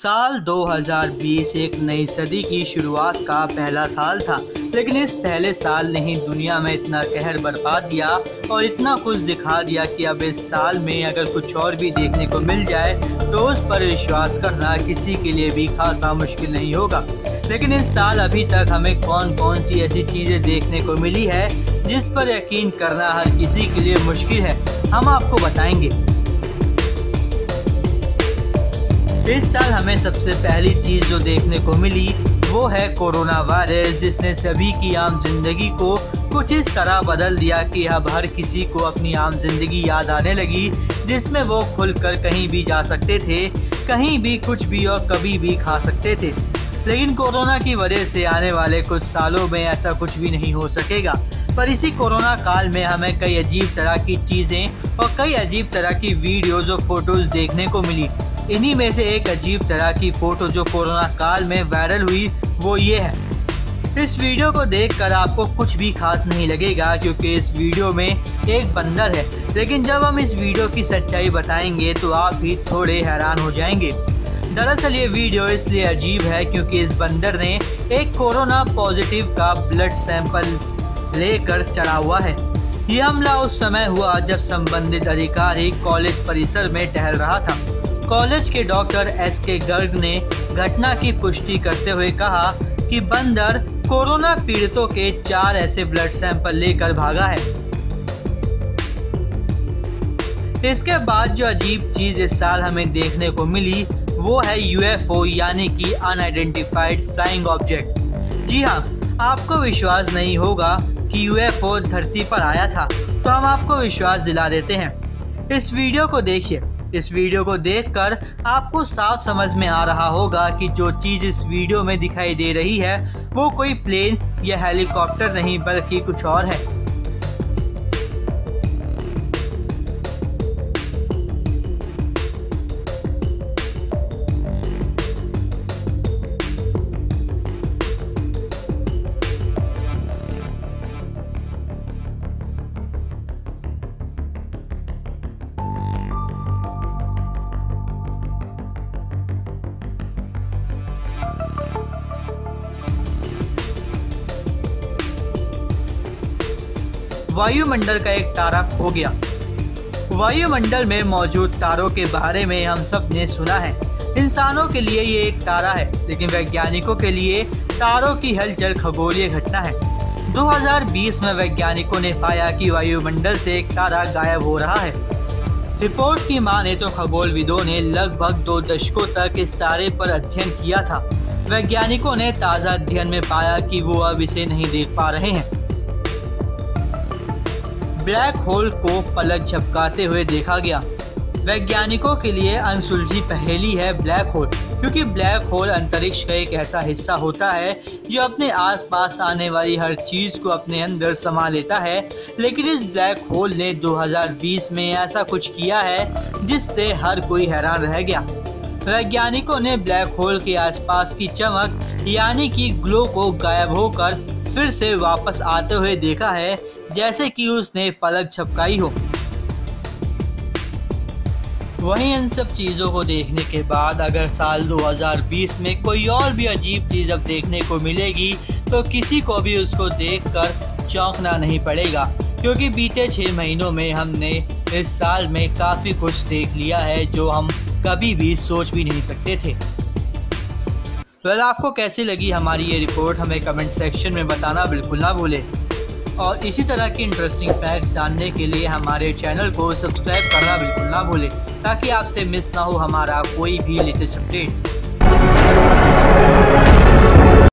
साल 2020 एक नई सदी की शुरुआत का पहला साल था। लेकिन इस पहले साल ने ही दुनिया में इतना कहर बरपा दिया और इतना कुछ दिखा दिया कि अब इस साल में अगर कुछ और भी देखने को मिल जाए तो उस पर विश्वास करना किसी के लिए भी खासा मुश्किल नहीं होगा। लेकिन इस साल अभी तक हमें कौन कौन सी ऐसी चीज़ें देखने को मिली है, जिस पर यकीन करना हर किसी के लिए मुश्किल है, हम आपको बताएँगे। इस साल हमें सबसे पहली चीज़ जो देखने को मिली, वो है कोरोना वायरस, जिसने सभी की आम ज़िंदगी को कुछ इस तरह बदल दिया कि अब हर किसी को अपनी आम ज़िंदगी याद आने लगी, जिसमें वो खुलकर कहीं भी जा सकते थे, कहीं भी कुछ भी और कभी भी खा सकते थे। लेकिन कोरोना की वजह से आने वाले कुछ सालों में ऐसा कुछ भी नहीं हो सकेगा। पर इसी कोरोना काल में हमें कई अजीब तरह की चीज़ें और कई अजीब तरह की वीडियोज़ और फ़ोटोज़ देखने को मिली। इन्हीं में से एक अजीब तरह की फ़ोटो जो कोरोना काल में वायरल हुई, वो ये है। इस वीडियो को देखकर आपको कुछ भी खास नहीं लगेगा, क्योंकि इस वीडियो में एक बंदर है। लेकिन जब हम इस वीडियो की सच्चाई बताएँगे तो आप भी थोड़े हैरान हो जाएँगे। दरअसल ये वीडियो इसलिए अजीब है, क्योंकि इस बंदर ने एक कोरोना पॉजिटिव का ब्लड सैंपल लेकर चढ़ा हुआ है। यह हमला उस समय हुआ जब संबंधित अधिकारी कॉलेज परिसर में टहल रहा था। कॉलेज के डॉक्टर एस के गर्ग ने घटना की पुष्टि करते हुए कहा कि बंदर कोरोना पीड़ितों के चार ऐसे ब्लड सैंपल लेकर भागा है। इसके बाद जो अजीब चीज़ इस साल हमें देखने को मिली, वो है यूएफओ, यानी कि अनआइडेंटिफाइड फ्लाइंग ऑब्जेक्ट जी हाँ आपको विश्वास नहीं होगा कि यूएफओ धरती पर आया था तो हम आपको विश्वास दिला देते हैं। इस वीडियो को देखिए। इस वीडियो को देखकर आपको साफ़ समझ में आ रहा होगा कि जो चीज़ इस वीडियो में दिखाई दे रही है, वो कोई प्लेन या हेलीकॉप्टर नहीं, बल्कि कुछ और है। वायुमंडल का एक तारा खो गया। वायुमंडल में मौजूद तारों के बारे में हम सबने सुना है। इंसानों के लिए ये एक तारा है, लेकिन वैज्ञानिकों के लिए तारों की हलचल खगोलीय घटना है। 2020 में वैज्ञानिकों ने पाया कि वायुमंडल से एक तारा गायब हो रहा है। रिपोर्ट की माने तो खगोलविदों ने लगभग दो दशकों तक इस तारे पर अध्ययन किया था। वैज्ञानिकों ने ताज़ा अध्ययन में पाया कि वो अब इसे नहीं देख पा रहे हैं। ब्लैक होल को पलक झपकाते हुए देखा गया। वैज्ञानिकों के लिए अनसुलझी पहेली है ब्लैक होल, क्योंकि ब्लैक होल अंतरिक्ष का एक ऐसा हिस्सा होता है, जो अपने आसपास आने वाली हर चीज़ को अपने अंदर समा लेता है। लेकिन इस ब्लैक होल ने 2020 में ऐसा कुछ किया है, जिससे हर कोई हैरान रह गया। वैज्ञानिकों ने ब्लैक होल के आसपास की चमक, यानी कि ग्लो को गायब होकर फिर से वापस आते हुए देखा है जैसे कि उसने पलक छपकाई हो। वहीं इन सब चीज़ों को देखने के बाद अगर साल 2020 में कोई और भी अजीब चीज़ अब देखने को मिलेगी तो किसी को भी उसको देखकर चौंकना नहीं पड़ेगा, क्योंकि बीते छः महीनों में हमने इस साल में काफ़ी कुछ देख लिया है जो हम कभी भी सोच भी नहीं सकते थे। वेल, आपको कैसी लगी हमारी ये रिपोर्ट, हमें कमेंट सेक्शन में बताना बिल्कुल ना भूलें। और इसी तरह की इंटरेस्टिंग फैक्ट्स जानने के लिए हमारे चैनल को सब्सक्राइब करना बिल्कुल ना भूलें, ताकि आपसे मिस ना हो हमारा कोई भी लेटेस्ट अपडेट